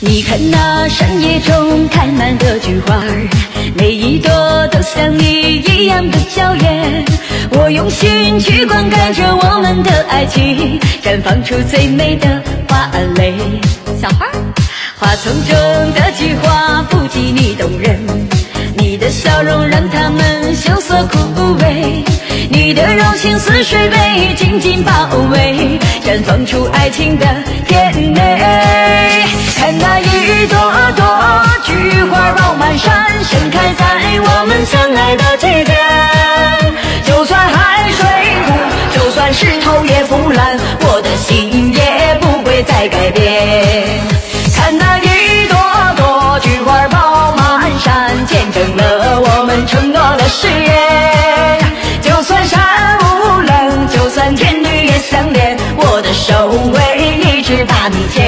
你看那山野中开满的菊花，每一朵都像你一样的娇艳。我用心去灌溉着我们的爱情，绽放出最美的花蕾。小花，花丛中的菊花不及你动人，你的笑容让它们羞涩枯萎，你的柔情似水被紧紧包围，绽放出爱情的甜美。一朵朵菊花爆满山，盛开在我们相爱的季节。就算海水枯，就算石头也腐烂，我的心也不会再改变。看那一朵朵菊花爆满山，见证了我们承诺的誓言。就算山无棱，就算天女也相恋，我的手会一直把你牵。